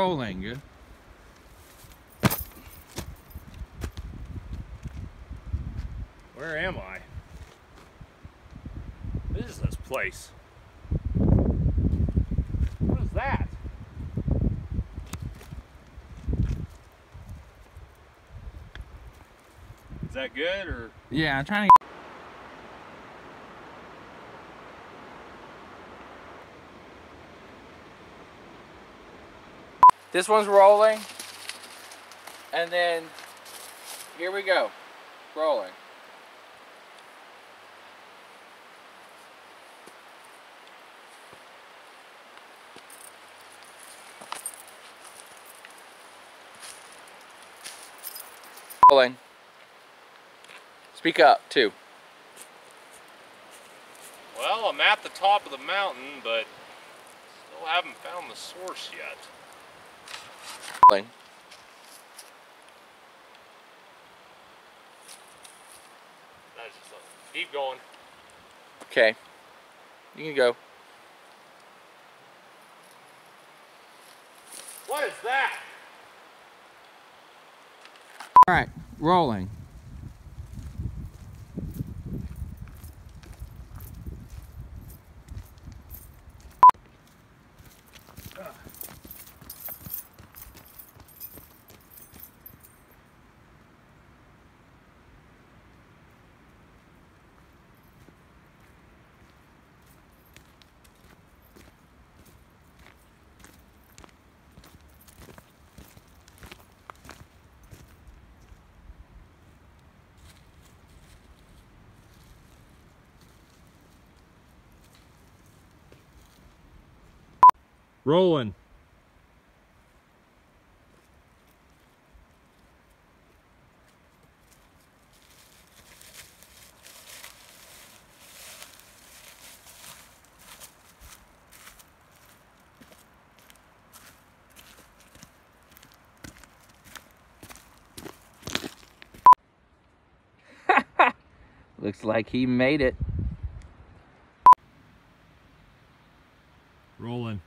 rolling. Where am I? What is this place? What is that? Is that good or? Yeah, I'm trying to. This one's rolling. And then here we go. Rolling. Rolling. Speak up, too. Well, I'm at the top of the mountain, but still haven't found the source yet. Rolling. That's just a, keep going. Okay. You can go. What is that? All right, rolling. Rolling. Looks like he made it. Rolling.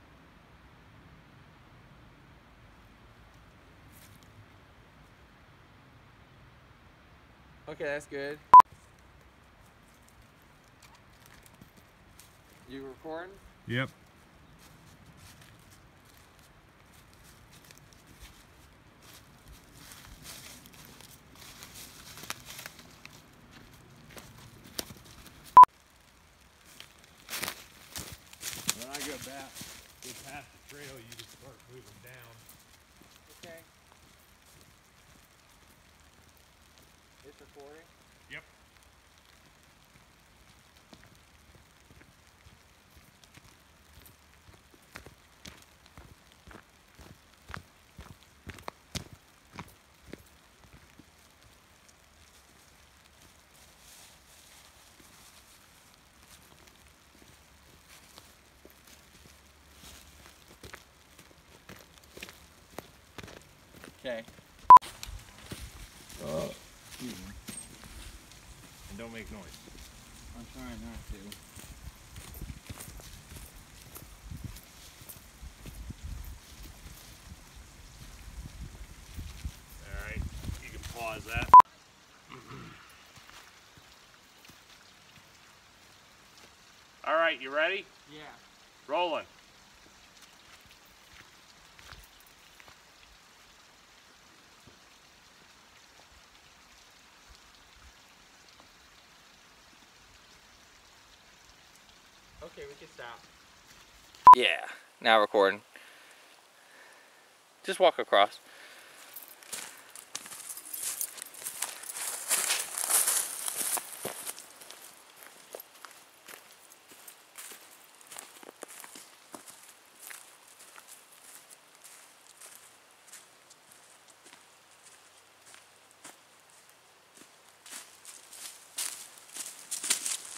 Okay, that's good. You recording? Yep. When I go back, get past the trail, you just start moving down. Okay. It's recording? Yep. Okay. And don't make noise. I'm trying not to. Alright, you can pause that. Alright, you ready? Yeah. Rolling. Okay, we can stop. Yeah, now recording. Just walk across.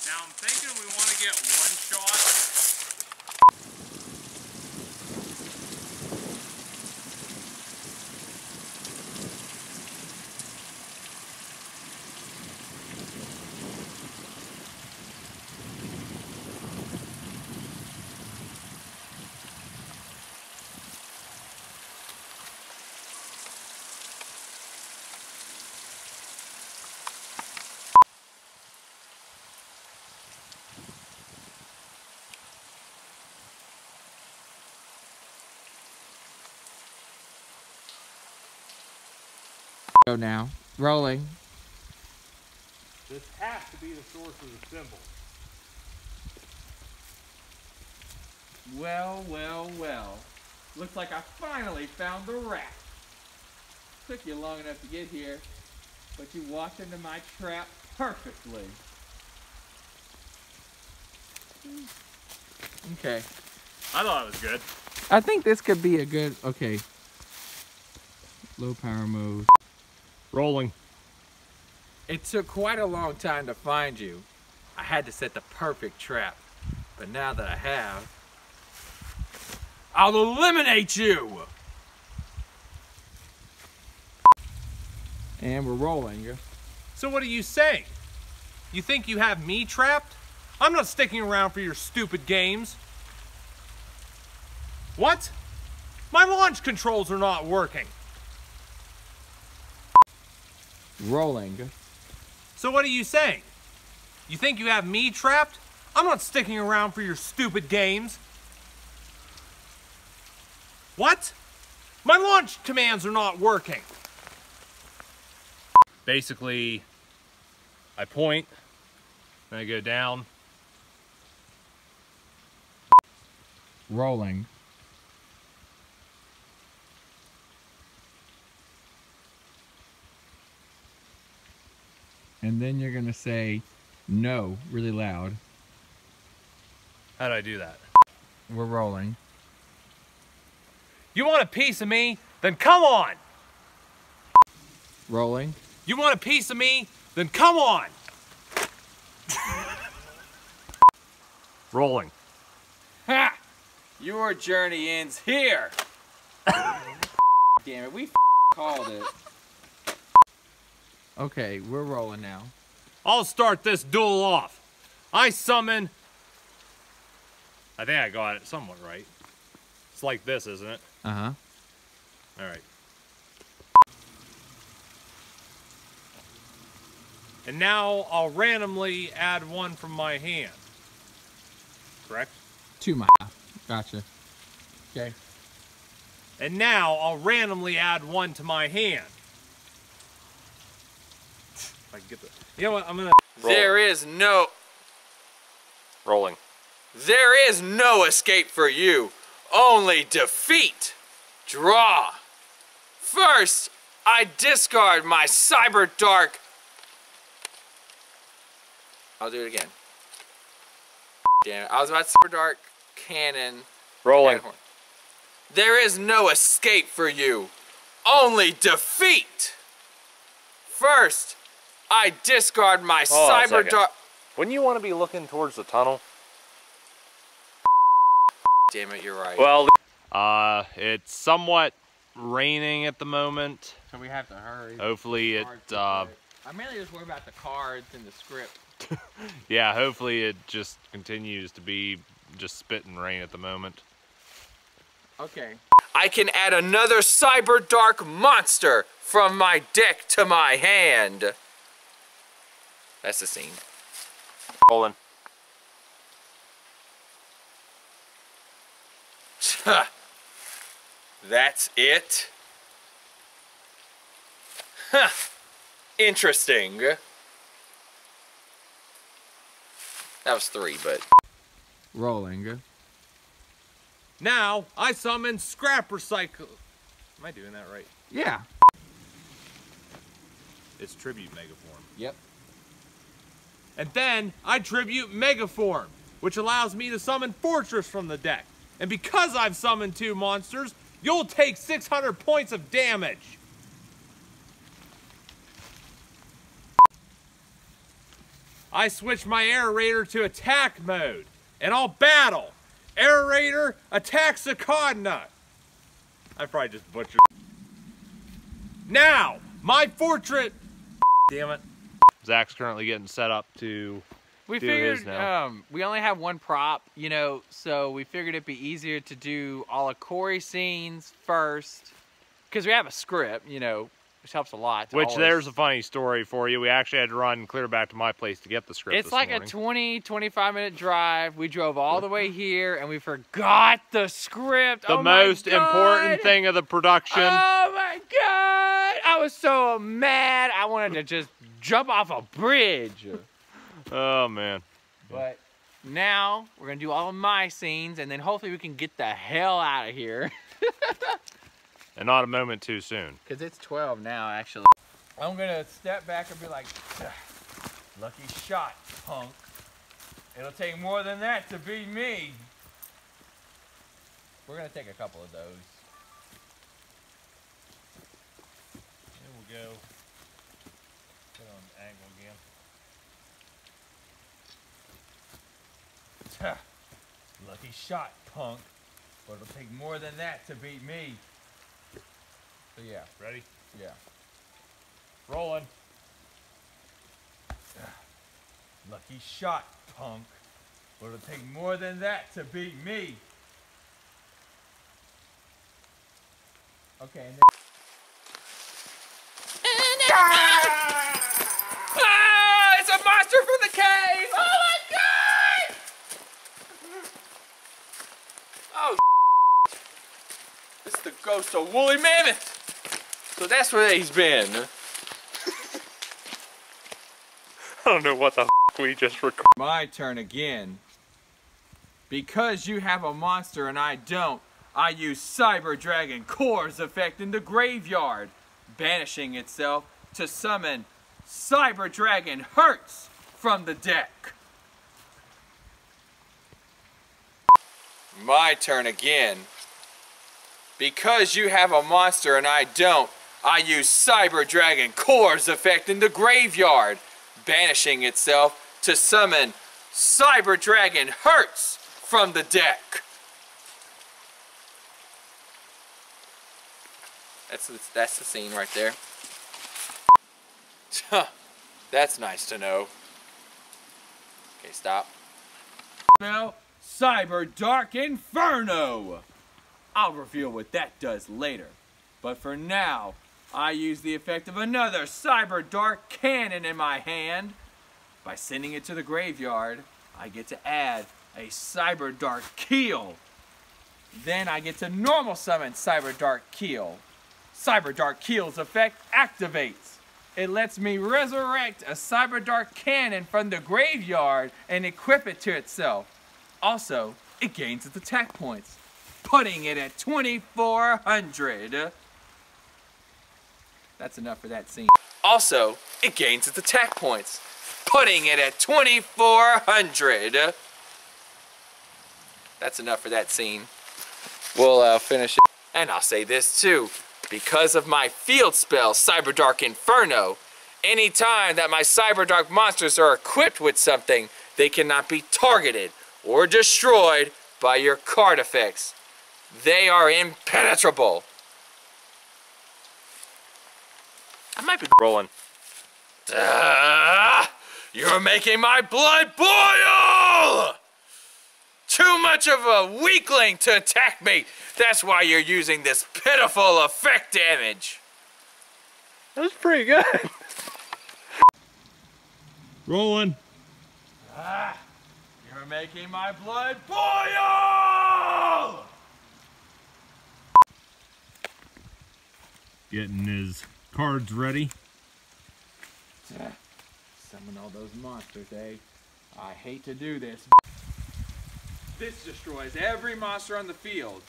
Now I'm thinking we want to get one shot. Go now. Rolling. This has to be the source of the symbol. Well, well, well. Looks like I finally found the rat. Took you long enough to get here, but you walked into my trap perfectly. Okay. I thought it was good. I think this could be a good, okay. Low power mode. Rolling. It took quite a long time to find you. I had to set the perfect trap. But now that I have, I'll eliminate you! And we're rolling. So what are you saying? You think you have me trapped? I'm not sticking around for your stupid games. What? My launch controls are not working. Rolling. So what are you saying? You think you have me trapped? I'm not sticking around for your stupid games. What? My launch commands are not working. Basically, I point, then I go down. Rolling. And then you're gonna say no really loud. How do I do that? We're rolling. You want a piece of me? Then come on! Rolling. You want a piece of me? Then come on! Rolling. Ha! Your journey ends here. Damn it, we called it. Okay, we're rolling now. I'll start this duel off. I summon. I think I got it somewhat right. It's like this, isn't it? Uh huh. All right. And now I'll randomly add one from my hand. Correct? Two my. Gotcha. Okay. And now I'll randomly add one to my hand. If I can get the. You know what? I'm gonna. There is no. Rolling. There is no escape for you. Only defeat. Draw. First, I discard my Cyber Dark. I'll do it again. Damn it. I was about to Cyber Dark Cannon. Rolling. Acorn. There is no escape for you. Only defeat. First, I discard my Hold Cyber second. Dark. Wouldn't you want to be looking towards the tunnel? Damn it, you're right. Well, uh, it's somewhat raining at the moment. so we have to hurry. Hopefully it, uh. I'm mainly just worried about the cards and the script. yeah, hopefully it just continues to be just spitting rain at the moment. Okay. I can add another Cyber Dark monster from my deck to my hand. That's the scene. Rolling. That's it? Huh. Interesting. That was three, but. Rolling. Now I summon scrap recycle. Am I doing that right? Yeah. It's tribute megaform. Yep. And then I tribute megaform, which allows me to summon fortress from the deck. And because I've summoned two monsters, you'll take 600 points of damage. I switch my raider to attack mode, and I'll battle. Raider attacks Sakadna. I probably just butchered. Now, my fortress. Damn it. Zack's currently getting set up to We do figured his now. um, we only have one prop, you know, so we figured it'd be easier to do all of Corrie scenes first, because we have a script, you know, which helps a lot. Which always- there's a funny story for you. We actually had to run clear back to my place to get the script. It's like morning. a 20, 25 minute drive. We drove all the way here and we forgot the script. the Oh most important thing of the production. Oh my god! Was so mad, I wanted to just jump off a bridge. Oh man. But now we're gonna do all of my scenes, and then hopefully we can get the hell out of here. And not a moment too soon. Cause it's 12 now, actually. I'm gonna step back and be like, lucky shot, punk. It'll take more than that to beat me. We're gonna take a couple of those. Here we go. Put on angle again. Lucky shot, punk. But it'll take more than that to beat me. So yeah, Ready? yeah. Rolling. Lucky shot, punk. But it'll take more than that to beat me. Okay. And ah! It's a monster from the cave! Oh my god! Oh, it's the ghost of Woolly Mammoth. So that's where he's been. I don't know what the f- we just recorded. My turn again. Because you have a monster and I don't, I use Cyber Dragon Core's effect in the graveyard, banishing itself to summon Cyber Dragon Herz from the deck. My turn again. Because you have a monster and I don't, I use Cyber Dragon Core's effect in the graveyard, banishing itself to summon Cyber Dragon Herz from the deck. That's that's the scene right there. That's nice to know. Okay, stop. Now, Cyber Dark Inferno. I'll reveal what that does later. But for now, I use the effect of another Cyber Dark Cannon in my hand. By sending it to the graveyard, I get to add a Cyber Dark Keel. Then I get to normal summon Cyber Dark Keel. Cyber Dark Keel's effect activates. It lets me resurrect a Cyber Dark Cannon from the graveyard and equip it to itself. Also, it gains its attack points, putting it at 2400. That's enough for that scene. Also, it gains its attack points, putting it at 2400. That's enough for that scene. We'll uh, finish it. And I'll say this too. Because of my field spell, Cyberdark Inferno, anytime that my Cyberdark monsters are equipped with something, they cannot be targeted or destroyed by your card effects. They are impenetrable. I might be Rolling. Ah, you're making my blood boil! Too much of a weakling to attack me. That's why you're using this pitiful effect damage. That was pretty good. Rolling. Ah, you're making my blood boil! Getting his cards ready. Ah, Summon all those monsters, eh? I hate to do this. This destroys every monster on the field.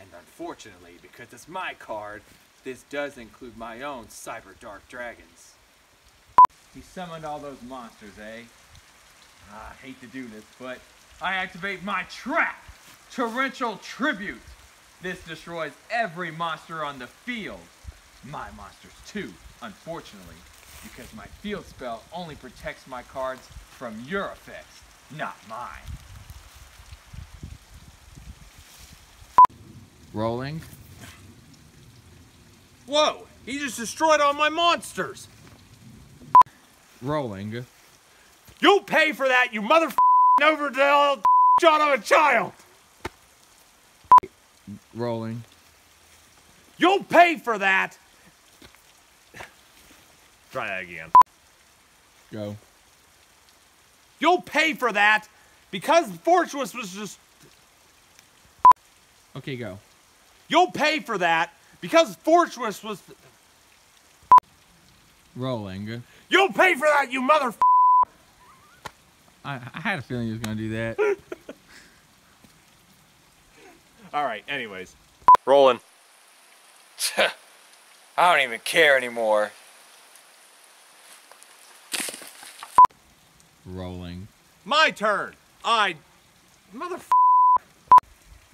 And unfortunately, because it's my card, this does include my own Cyber Dark Dragons. He summoned all those monsters, eh? Ah, I hate to do this, but I activate my trap! Torrential Tribute! This destroys every monster on the field. My monsters too, unfortunately, because my field spell only protects my cards from your effects, not mine. Rolling. Whoa! He just destroyed all my monsters. Rolling. You'll pay for that, you mother overdose shot of a child. Rolling. You'll pay for that. Try that again. Go. You'll pay for that because Fortress was just. Okay, go. You'll pay for that because Fortress was. Rolling. You'll pay for that, you mother. I, I had a feeling he was gonna do that. All right. Anyways, rolling. I don't even care anymore. Rolling. My turn. I, mother.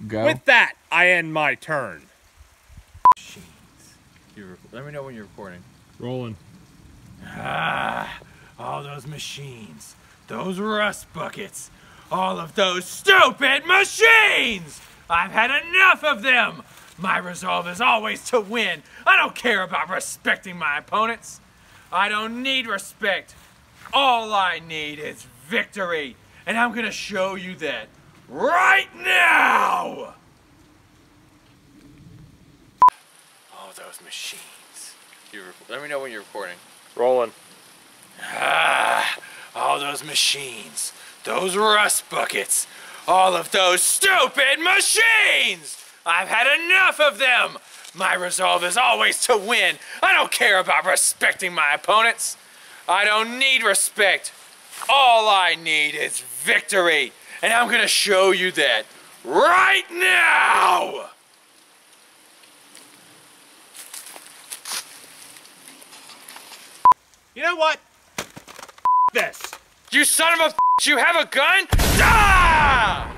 Go. With that, I end my turn. You let me know when you're recording. Rolling. Ah, all those machines, those rust buckets, all of those stupid machines! I've had enough of them! My resolve is always to win. I don't care about respecting my opponents. I don't need respect. All I need is victory. And I'm gonna show you that right now! Oh, those machines. You let me know when you're recording. Rolling. Ah, all those machines, those rust buckets, all of those stupid machines! I've had enough of them! My resolve is always to win. I don't care about respecting my opponents. I don't need respect. All I need is victory. And I'm gonna show you that right now! You know what? this. You son of a you have a gun? Ah!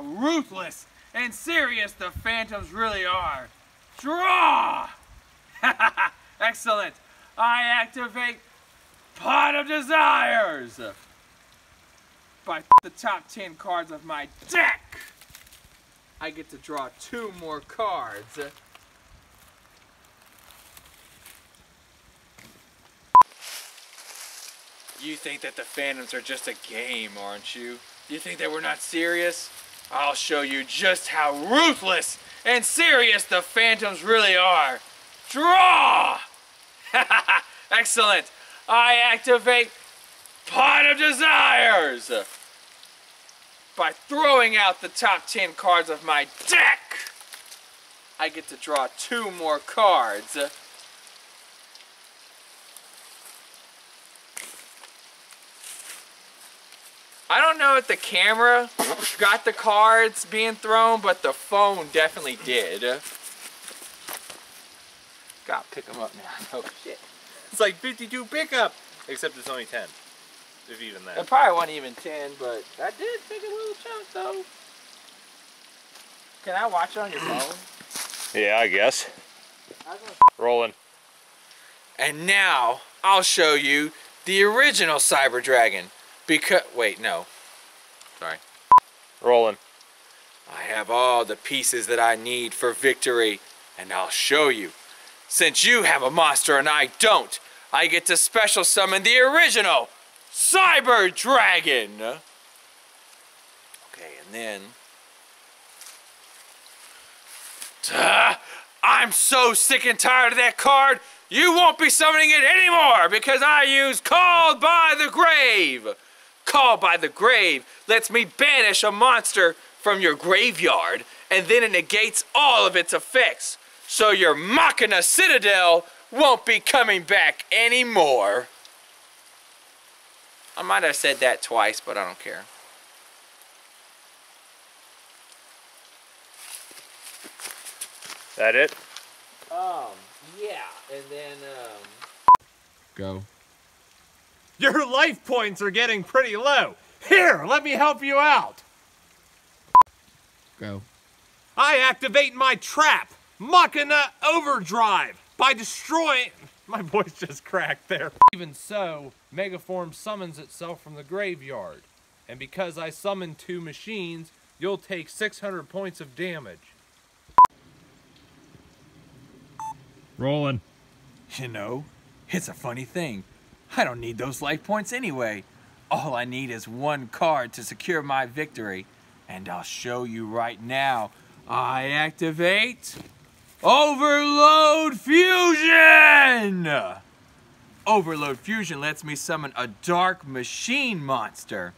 Ruthless and serious the phantoms really are. Draw! Excellent. I activate Pot of Desires by the top 10 cards of my deck. I get to draw two more cards. You think that the Phantoms are just a game, aren't you? You think that we're not serious? I'll show you just how ruthless and serious the Phantoms really are. Draw! Excellent. I activate Pot of Desires by throwing out the top 10 cards of my deck. I get to draw two more cards. I don't know if the camera got the cards being thrown, but the phone definitely did. Gotta pick them up now. Oh shit. It's like 52 pickup. Except it's only 10. If even It that. probably wasn't even 10, but I did take a little chunk though. Can I watch it on your phone? Yeah, I guess. Rolling. And now I'll show you the original Cyber Dragon. Because wait, no. Sorry. Rolling. I have all the pieces that I need for victory, and I'll show you. Since you have a monster and I don't, I get to special summon the original Cyber Dragon. Okay, and then. Ah, I'm so sick and tired of that card. You won't be summoning it anymore because I use Called by the Grave. Called by the Grave lets me banish a monster from your graveyard and then it negates all of its effects. So your Machina Citadel won't be coming back anymore. I might have said that twice, but I don't care. That it? Um, yeah, and then, um... Go. Your life points are getting pretty low. Here, let me help you out. Go. I activate my trap, Machina Overdrive, by destroying. My voice just cracked there. Even so, Megaform summons itself from the graveyard. And because I summoned two machines, you'll take 600 points of damage. Rolling. You know, it's a funny thing. I don't need those life points anyway. All I need is one card to secure my victory. And I'll show you right now. I activate Overload Fusion! Overload Fusion lets me summon a Dark Machine monster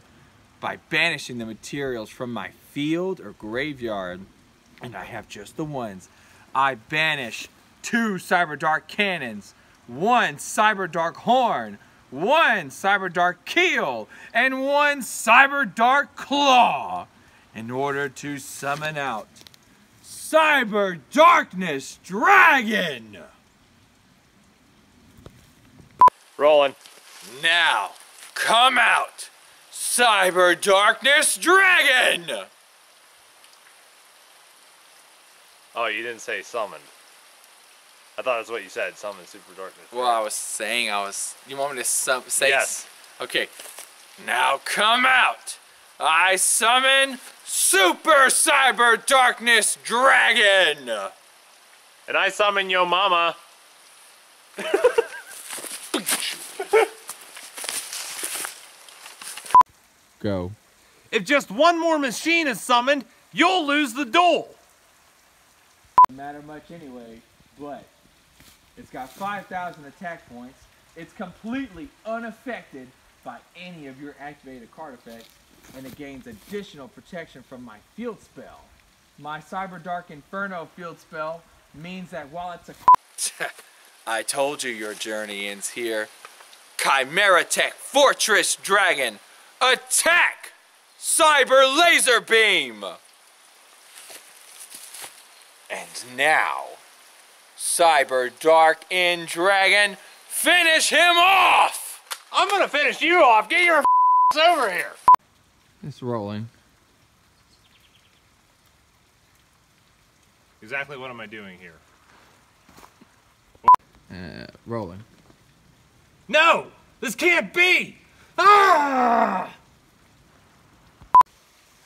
by banishing the materials from my field or graveyard. And I have just the ones. I banish two Cyber Dark Cannons, one Cyber Dark Horn, one Cyber Dark Keel, and one Cyber Dark Claw in order to summon out Cyber Darkness Dragon. Rolling. Now, come out, Cyber Darkness Dragon! Oh, you didn't say summoned. I thought that's what you said. Summon super darkness. Well, I was saying I was. You want me to sum, say? Yes. Okay. Now come out. I summon Super Cyber Darkness Dragon. And I summon yo mama. Go. If just one more machine is summoned, you'll lose the duel. Matter much anyway, but it's got 5,000 attack points. It's completely unaffected by any of your activated card effects, and it gains additional protection from my field spell. My Cyber Dark Inferno field spell means that while it's a I told you your journey ends here. Chimera Tech Fortress Dragon, attack! Cyber Laser Beam! And now, Cyber Dark End Dragon, finish him off! I'm gonna finish you off. Get your over here. It's rolling. Exactly what am I doing here? Uh, rolling. No! This can't be! Ah!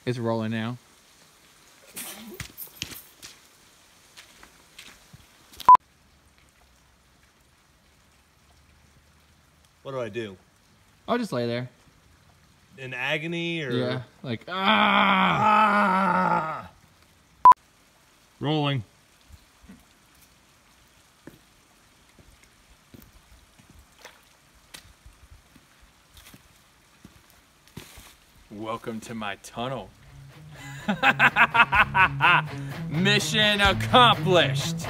It's rolling now. What do I do? I'll just lay there. In agony or Yeah. Like, ah! Ah! Rolling. Welcome to my tunnel. Mission accomplished.